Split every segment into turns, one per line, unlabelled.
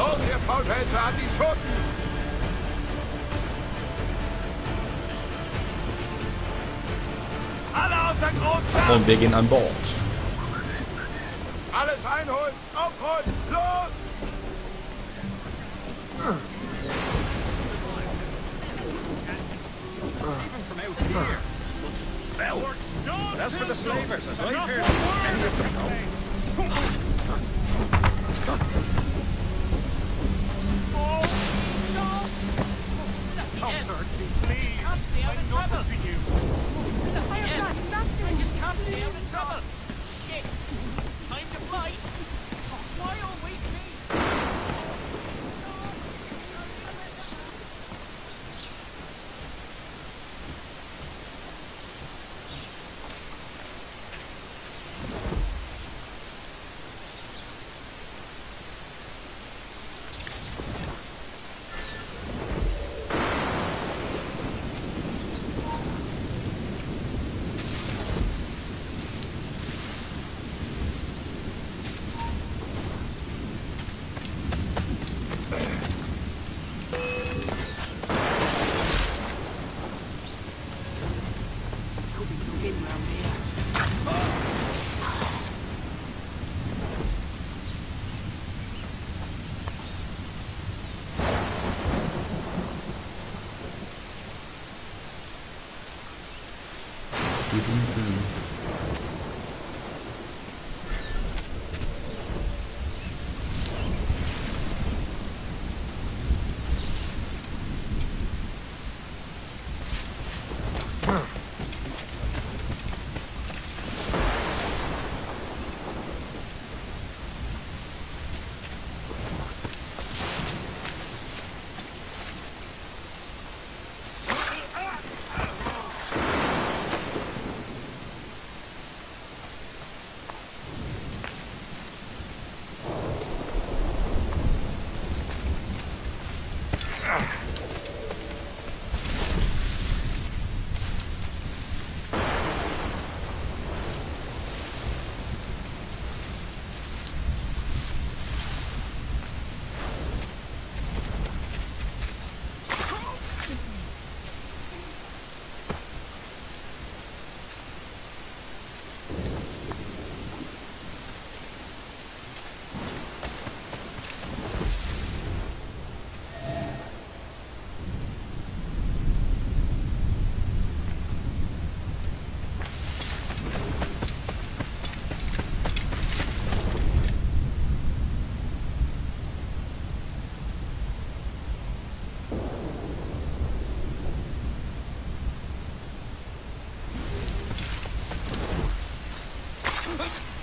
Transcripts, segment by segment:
Los, ihr Faulpelze, an die Schoten! Alle außer Großklar!
Und wir gehen an Bord.
Alles einholen, aufholen, los!
Well, that's for the slavers, as I've heard Oh. 이분들 Huh?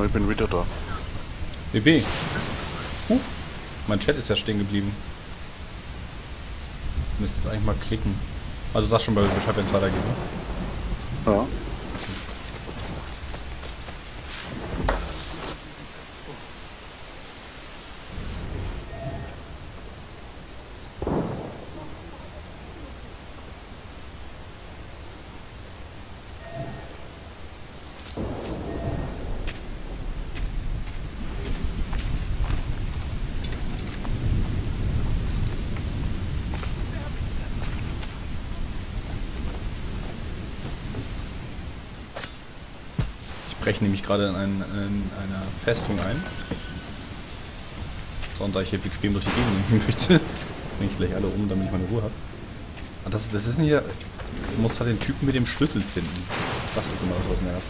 Oh, ich bin wieder da.
BB. Huch. Mein Chat ist ja stehen geblieben. müsste jetzt eigentlich mal klicken. Also sag schon mal Bescheid, wenn es weitergeht. Ne?
Ja.
Ich breche nämlich gerade in, ein, in einer Festung ein. So, da ich hier bequem durch die Gegend möchte, bringe ich gleich alle um, damit ich meine Ruhe habe. Ah, das, das ist hier. Du musst halt den Typen mit dem Schlüssel finden. Das ist immer das, was nervt.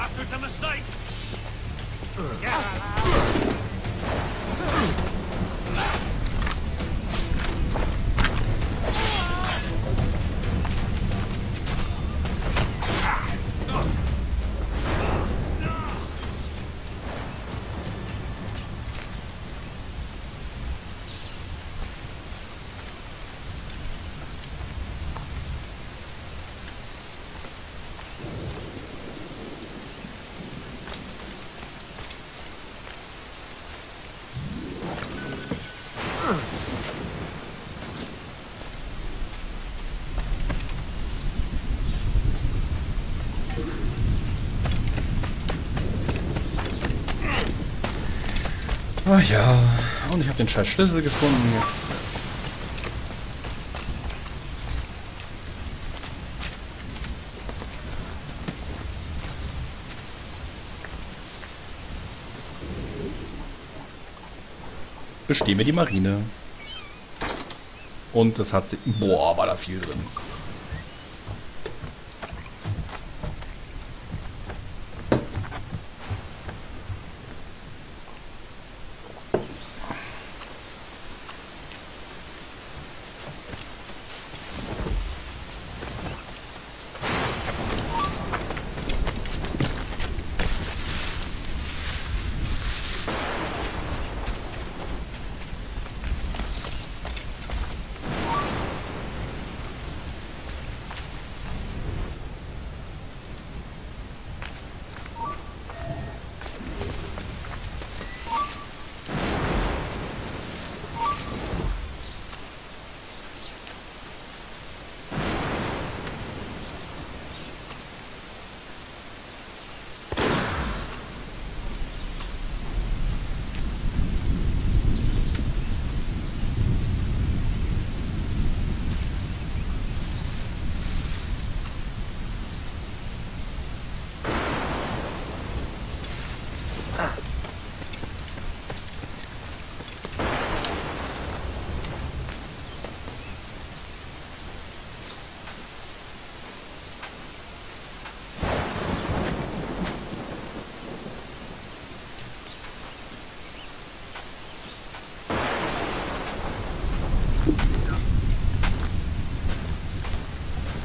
After's a mistake.
Uh. Yeah. Ach ja, und ich habe den scheiß Schlüssel gefunden jetzt. Bestimme die Marine. Und das hat sie... Boah, war da viel drin.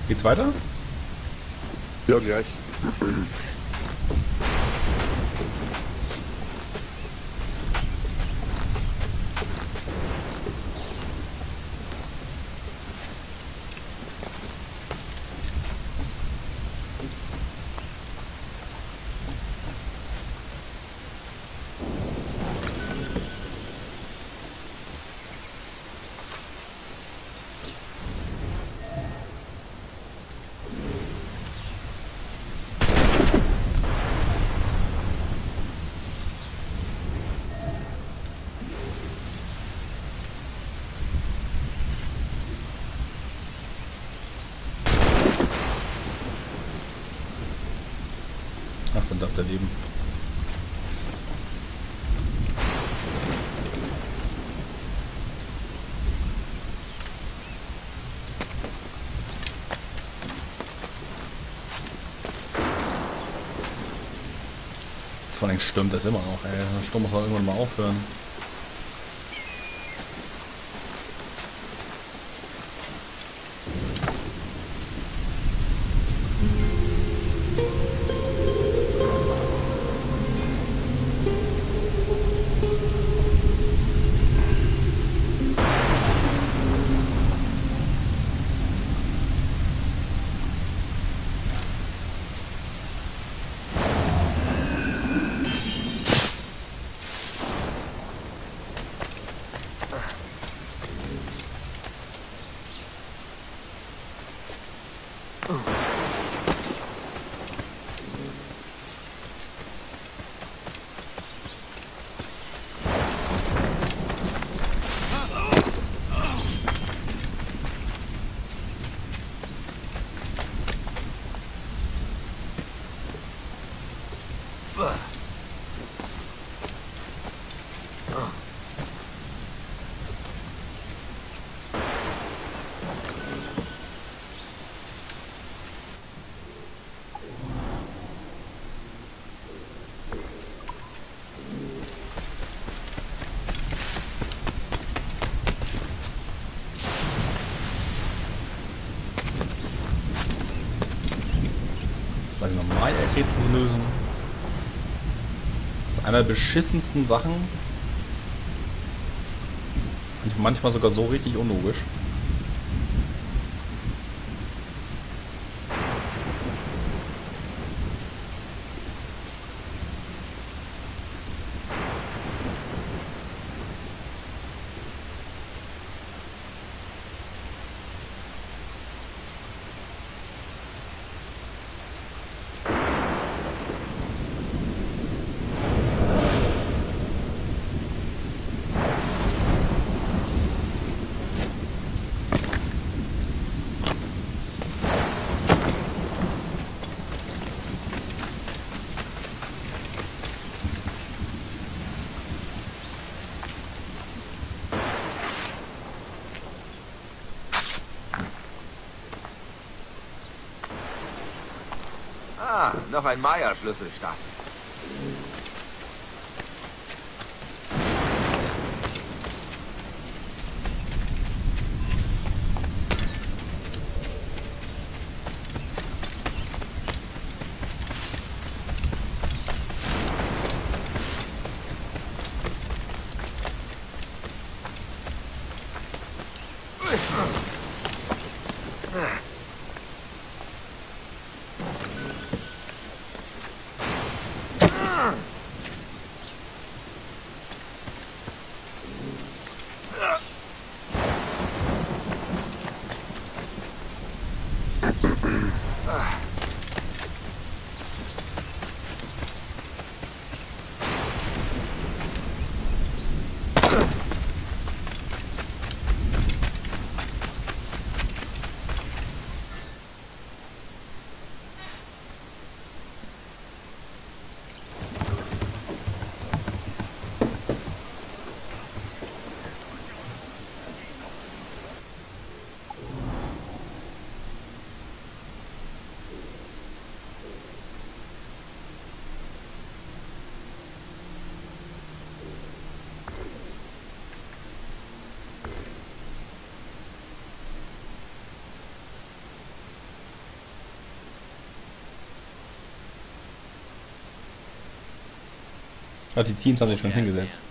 Geht's weiter?
Ja, gleich.
Ach, dann darf der leben. Vor allem stürmt das immer noch, ey. Der Sturm muss auch irgendwann mal aufhören. Das ist ein normal zu lösen. Das ist einer der beschissensten Sachen. Und manchmal sogar so richtig unlogisch.
Noch ein Maya-Schlüsselstab.
Ah, die Teams haben sich schon hingesetzt.